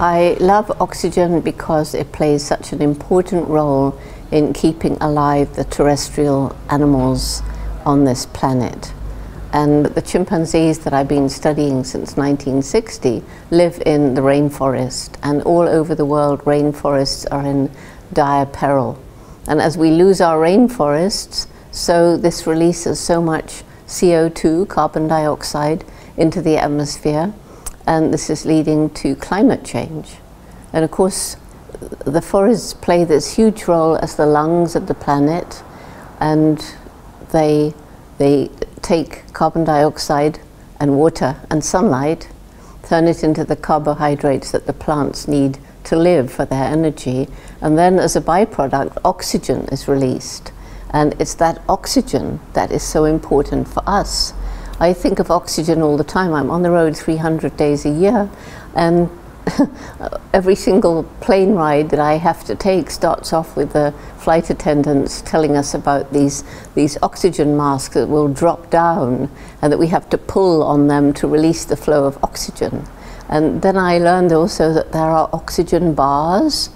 I love oxygen because it plays such an important role in keeping alive the terrestrial animals on this planet. And the chimpanzees that I've been studying since 1960 live in the rainforest, and all over the world, rainforests are in dire peril. And as we lose our rainforests, so this releases so much CO2, carbon dioxide, into the atmosphere and this is leading to climate change. And of course, the forests play this huge role as the lungs of the planet, and they, they take carbon dioxide and water and sunlight, turn it into the carbohydrates that the plants need to live for their energy, and then as a byproduct, oxygen is released. And it's that oxygen that is so important for us. I think of oxygen all the time. I'm on the road 300 days a year, and every single plane ride that I have to take starts off with the flight attendants telling us about these, these oxygen masks that will drop down and that we have to pull on them to release the flow of oxygen. And then I learned also that there are oxygen bars,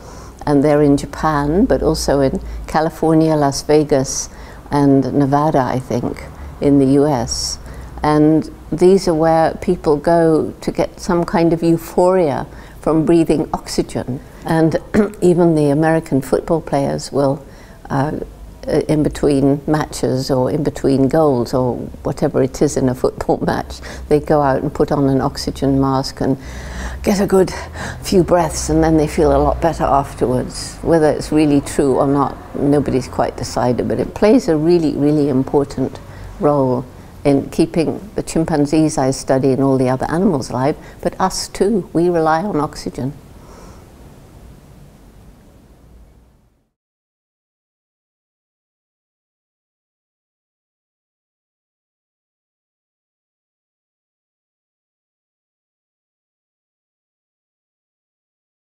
and they're in Japan, but also in California, Las Vegas, and Nevada, I think, in the US. And these are where people go to get some kind of euphoria from breathing oxygen. And even the American football players will, uh, in between matches or in between goals or whatever it is in a football match, they go out and put on an oxygen mask and get a good few breaths and then they feel a lot better afterwards. Whether it's really true or not, nobody's quite decided, but it plays a really, really important role in keeping the chimpanzees I study and all the other animals alive, but us too. We rely on oxygen.